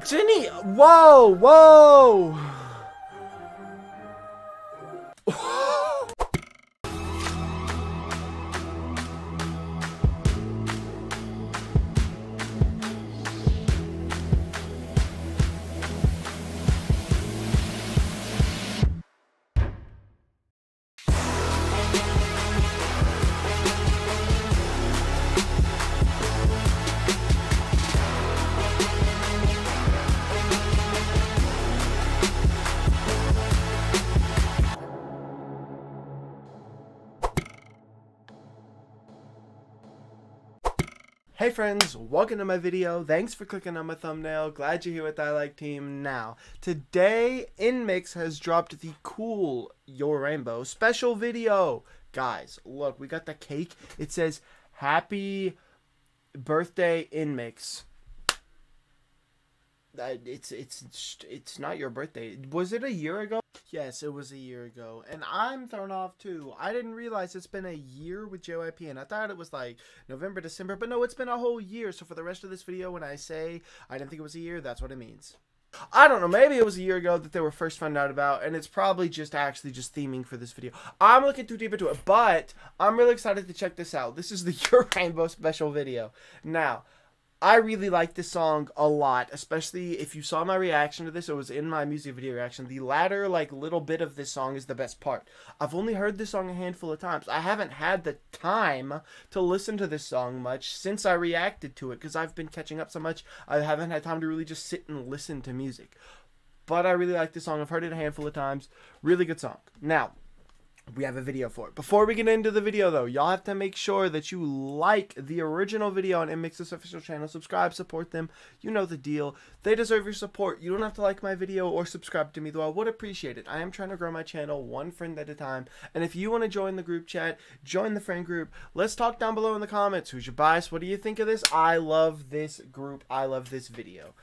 Jenny, whoa, whoa. Hey friends, welcome to my video. Thanks for clicking on my thumbnail. Glad you're here with I Like Team. Now, today NMIXX has dropped the cool Your Rainbow special video. Guys, look, we got the cake. It says Happy Birthday NMIXX. It's it's it's not your birthday. Was it a year ago? Yes, it was a year ago, and I'm thrown off too. I didn't realize it's been a year with JYP, and I thought it was like November, December, but no, it's been a whole year. So for the rest of this video, when I say I didn't think it was a year, that's what it means. I don't know. Maybe it was a year ago that they were first found out about, and it's probably just actually just theming for this video. I'm looking too deep into it, but I'm really excited to check this out. This is the Your Rainbow special video. Now. I really like this song a lot, especially if you saw my reaction to this. It was in my music video reaction. The latter, like, little bit of this song is the best part. I've only heard this song a handful of times. I haven't had the time to listen to this song much since I reacted to it because I've been catching up so much. I haven't had time to really just sit and listen to music. But I really like this song. I've heard it a handful of times. Really good song. Now, we have a video for it. Before we get into the video, though, y'all have to make sure that you like the original video on NMIXX's official channel. Subscribe, support them. You know the deal. They deserve your support. You don't have to like my video or subscribe to me, though I would appreciate it. I am trying to grow my channel one friend at a time. And if you want to join the group chat, join the friend group. Let's talk down below in the comments. Who's your bias? What do you think of this? I love this group. I love this video.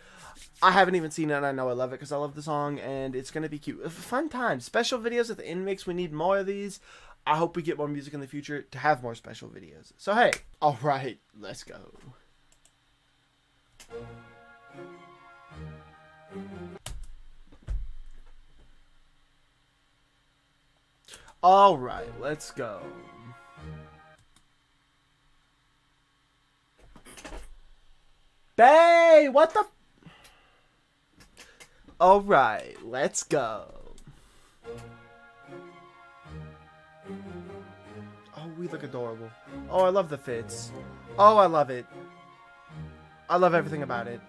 I haven't even seen it, and I know I love it because I love the song, and it's gonna be cute. Fun time, special videos at the NMIXX. We need more of these. I hope we get more music in the future to have more special videos. So hey, all right, let's go. All right, let's go. BAE, what the? All right, let's go. Oh, we look adorable. Oh, I love the fits. Oh, I love it. I love everything about it.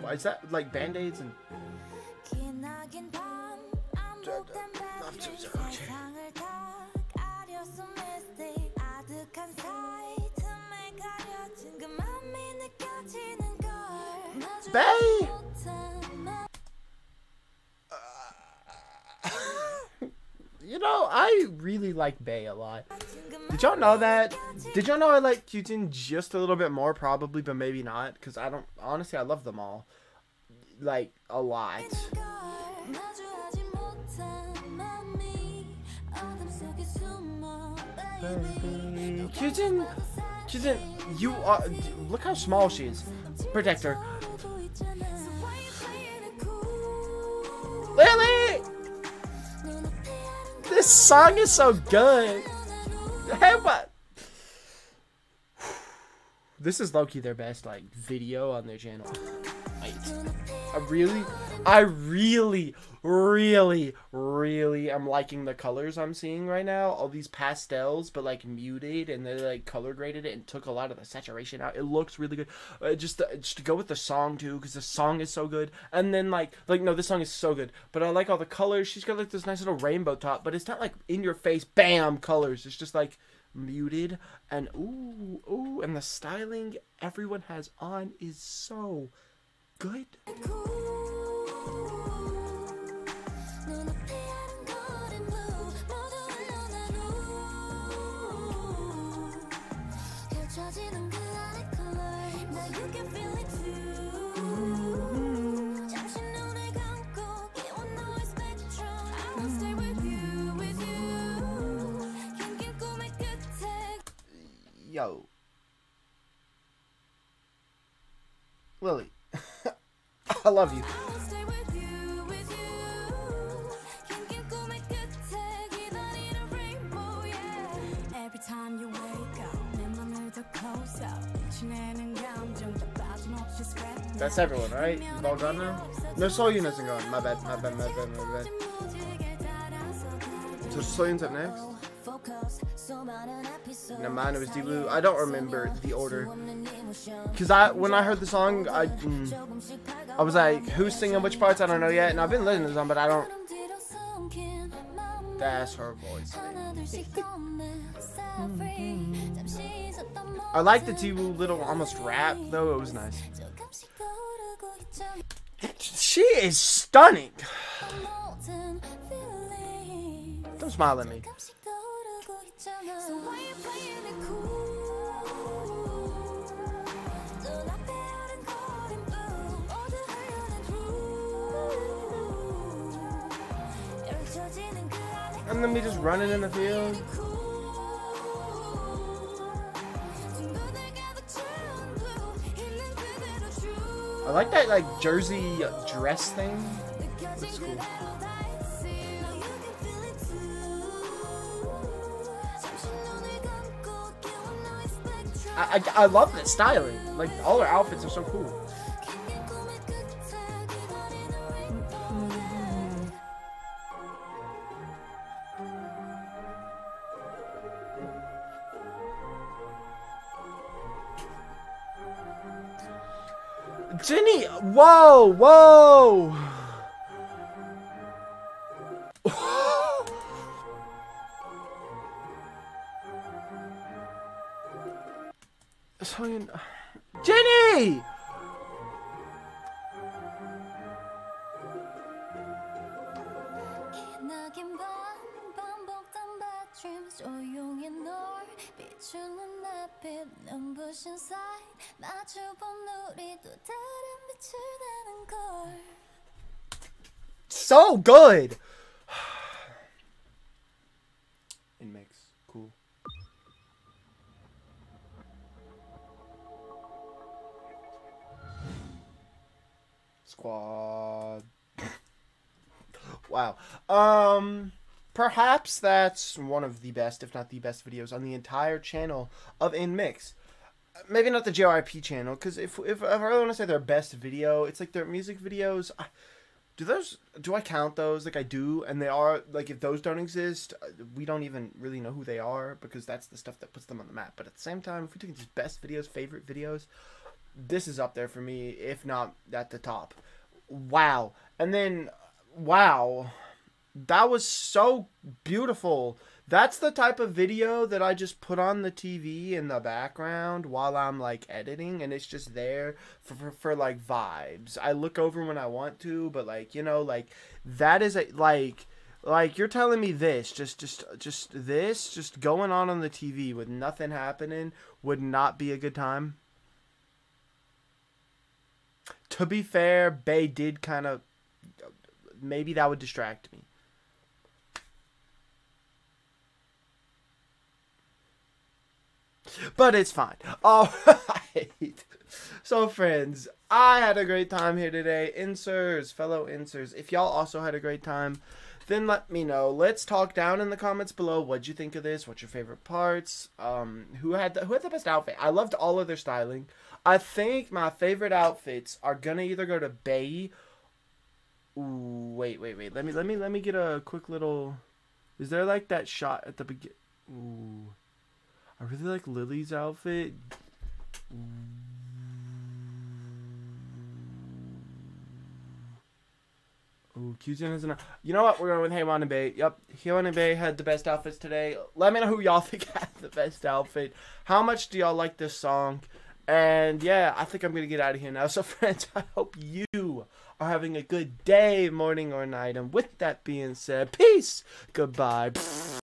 Why is that like band-aids and BAE! you know, I really like BAE a lot. Did y'all know that? Did y'all know I like Kyujin just a little bit more, probably, but maybe not? Because I don't, honestly, I love them all. Like, a lot. Kyujin, Kyujin, you are, look how small she is. Protector. Lily! This song is so good. Hey, what? This is lowkey their best like video on their channel. I really, I really, really, really am liking the colors I'm seeing right now. All these pastels, but like muted, and they like color graded it and took a lot of the saturation out. It looks really good. Uh, just to, just to go with the song too, because the song is so good. And then like like no, this song is so good. But I like all the colors. She's got like this nice little rainbow top, but it's not like in your face, bam colors. It's just like muted and ooh ooh, and the styling everyone has on is so good. Yo. Lily. I love you. That's everyone, right? You've all gone now? No, Sullyoon hasn't gone. My bad, my bad, my bad, my bad. So Sullyoon's up next? No, mine it was Jiwoo. I don't remember the order. Cause I, when I heard the song, I, mm, I was like, who's singing which parts? I don't know yet. And I've been listening to them, but I don't. That's her voice. I like the Jiwoo little almost rap though. It was nice. She is stunning. Don't smile at me. And then we just running in the field. I like that like jersey dress thing. Looks cool. I, I, love the styling. Like all her outfits are so cool. Jennie, whoa, whoa. 다른 빛을 걸 So good! it makes cool. Squad. wow. Um perhaps that's one of the best, if not the best videos on the entire channel of NMIXX. Maybe not the JYP channel, because if, if, if I really want to say their best video, it's like their music videos. I, do those do I count those? Like I do and they are like if those don't exist uh, we don't even really know who they are because that's the stuff that puts them on the map. But at the same time if we take these best videos favorite videos this is up there for me if not at the top. Wow. And then wow. That was so beautiful that's the type of video that I just put on the TV in the background while I'm like editing and it's just there for, for, for, like vibes. I look over when I want to, but like, you know, like that is a, like like you're telling me this just just just this just going on on the TV with nothing happening would not be a good time. To be fair, BAE did kind of maybe that would distract me. But it's fine. All right. So, friends, I had a great time here today. NSWERs, fellow NSWERs, if y'all also had a great time, then let me know. Let's talk down in the comments below. What'd you think of this? What's your favorite parts? Um, who had the, who had the best outfit? I loved all of their styling. I think my favorite outfits are gonna either go to BAE. Ooh, wait, wait, wait. Let me let me let me get a quick little. Is there like that shot at the beginning? Ooh. I really like Lily's outfit. Ooh, Kyujin is enough. You know what? We're going with Haewon and BAE. Yep, Haewon and BAE had the best outfits today. Let me know who y'all think had the best outfit. How much do y'all like this song? And yeah, I think I'm to get out of here now. So, friends, I hope you are having a good day, morning, or night. And with that being said, peace. Goodbye.